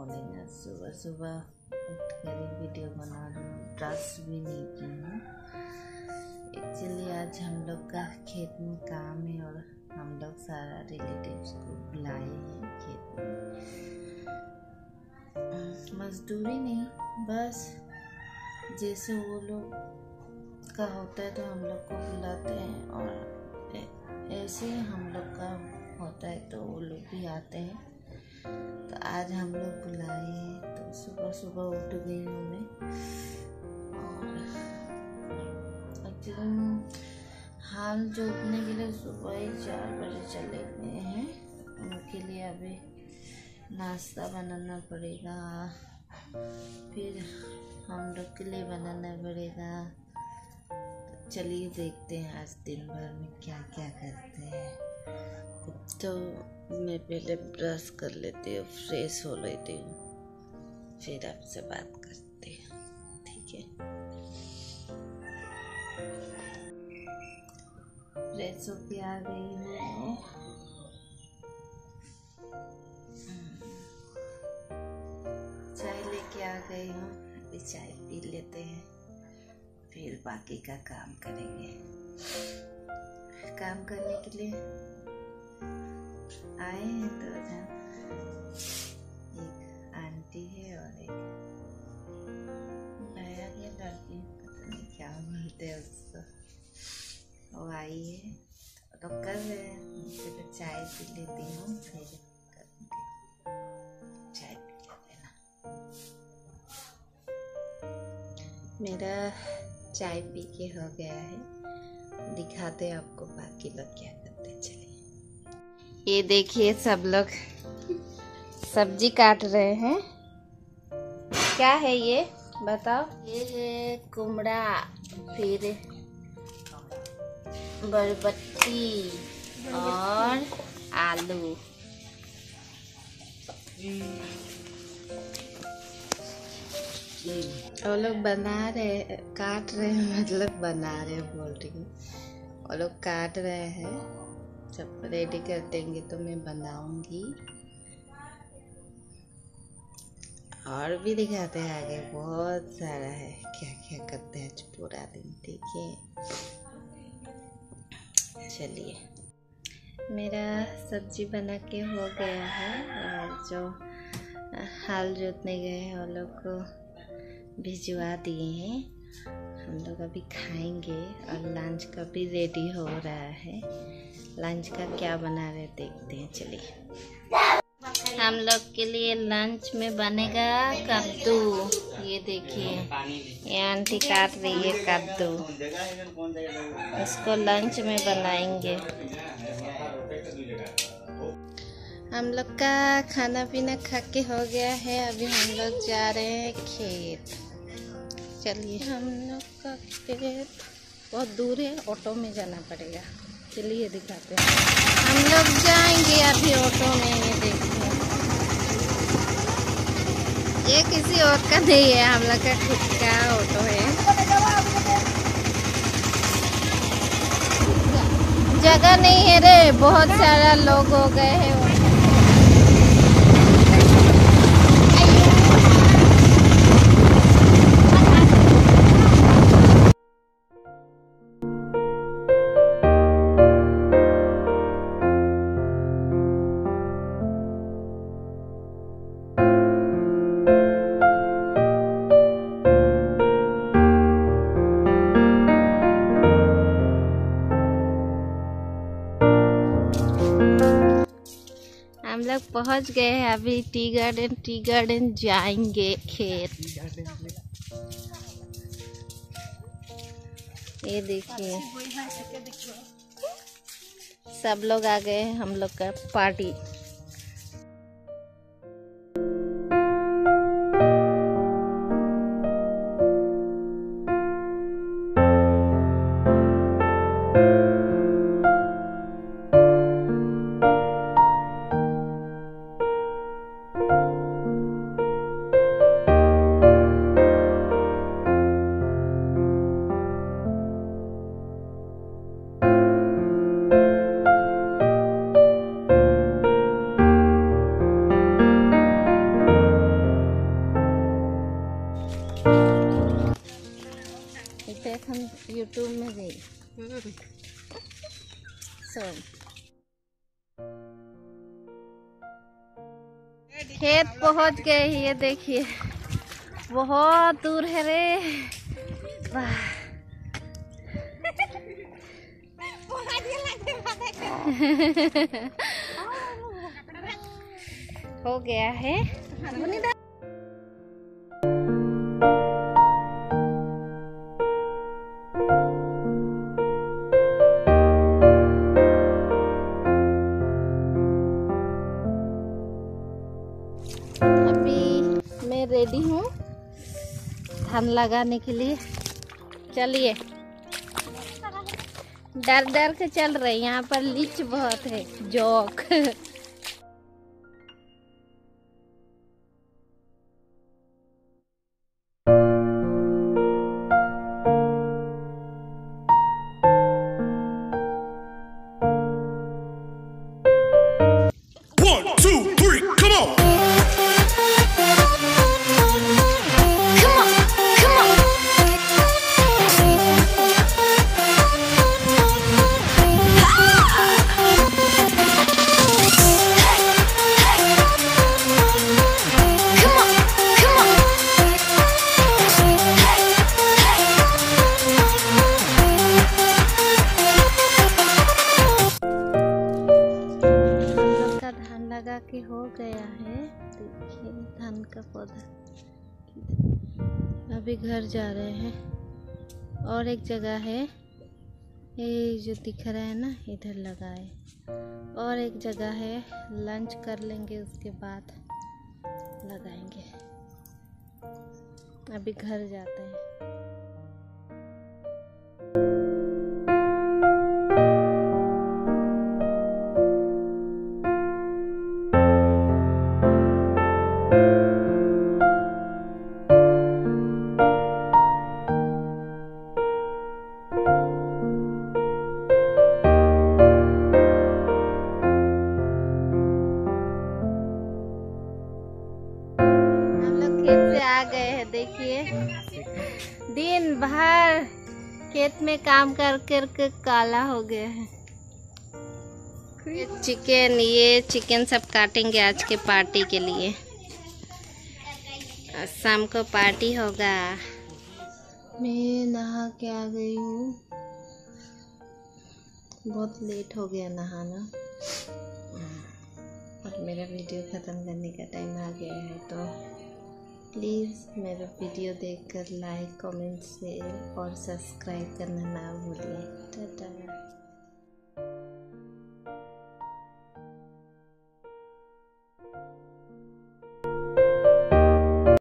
Morning है सुबह सुबह उठ कर वीडियो बना रही हूँ ब्रश भी नहीं की हूँ एक्चुअली आज हम लोग का खेत में काम है और हम लोग सारा रिलेटिव्स को बुलाए हैं खेत में मजदूरी नहीं, बस जैसे वो लोग का होता है तो हम लोग को बुलाते हैं और ऐसे हम लोग का होता है तो वो लोग भी आते हैं। तो आज हम लोग बुलाए हैं तो सुबह सुबह उठ गई हूँ मैं और एक्चुअली हाल जोतने के लिए सुबह ही चार बजे चले गए हैं। उनके लिए अभी नाश्ता बनाना पड़ेगा। फिर हम लोग के लिए बनाना पड़ेगा। चलिए देखते हैं आज दिन भर में क्या क्या करते हैं। तो मैं पहले ब्रश कर लेती हूँ फ्रेश हो लेती हूँ। फिर आपसे बात करती हूँ, ठीक है? फ्रेश होके आ गई हूँ। चाय लेके आ गई हूँ, अभी चाय पी लेते हैं। फिर बाकी का काम करेंगे। काम करने के लिए आए हैं तो जहाँ एक आंटी है और एक नया ये लड़की, पता नहीं क्या बोलते हैं उसको। वो आई है। तो कर हैं, उनसे तो चाय पी लेती हूँ, फिर मेरा चाय पी के हो गया है। दिखाते आपको बाकी लोग क्या करते चलिए। ये देखिए सब लोग सब्ज़ी काट रहे हैं। क्या है ये? बताओ। ये है कुमड़ा फिर बरबट्टी और आलू। वो लोग बना रहे काट रहे हैं मतलब बना रहे बोल रही हूँ। वो लोग काट रहे हैं। सब रेडी कर देंगे तो मैं बनाऊँगी। और भी दिखाते हैं आगे, बहुत सारा है। क्या क्या करते हैं आज पूरा दिन ठीक है चलिए। मेरा सब्ज़ी बना के हो गया है, और जो हाल जोतने गए हैं वो लोग को भिजवा दिए हैं। हम लोग अभी खाएँगे और लंच का भी रेडी हो रहा है। लंच का क्या बना रहे देखते हैं, चलिए। हम लोग के लिए लंच में बनेगा कद्दू। ये देखिए, ये आंटी काट रही है कद्दू। इसको लंच में बनाएँगे। हम लोग का खाना पीना खा के हो गया है। अभी हम लोग जा रहे हैं खेत। चलिए। हम लोग का खेत बहुत दूर है ऑटो में जाना पड़ेगा। चलिए दिखाते हैं। हम लोग जाएँगे अभी ऑटो में ये देखिए। ये किसी और का नहीं है हम लोग का खुद का ऑटो है। जगह नहीं है रे बहुत सारा लोग हो गए हैं। पहुँच गए हैं। अभी टी गार्डन टी गार्डन जाएँगे, खेत। ये देखिए। सब लोग आ गए हम लोग का पार्टी। सुन खेत पहुँच गए ये देखिए। बहुत दूर है रे। हो गया है। धान लगाने के लिए। चलिए। डर डर के चल रहे यहाँ पर लीच बहुत है, जोक। लोग का हो गया है, देखिए, धान का पौधा अभी घर जा रहे हैं। और एक जगह है, ये जो दिख रहा है ना, इधर लगाए और एक जगह है, लंच कर लेंगे, उसके बाद लगाएँगे। अभी घर जाते हैं। देखिए। दिन भर खेत में काम कर कर के काला हो गया है। ये चिकन ये चिकन सब काटेंगे आज के पार्टी के लिए। शाम को पार्टी होगा। मैं नहा के आ गई हूँ। बहुत लेट हो गया नहाना। और मेरा वीडियो ख़त्म करने का टाइम आ गया है तो प्लीज़ मेरा वीडियो देखकर लाइक कमेंट शेयर और सब्सक्राइब करना ना भूलिए। टाटा।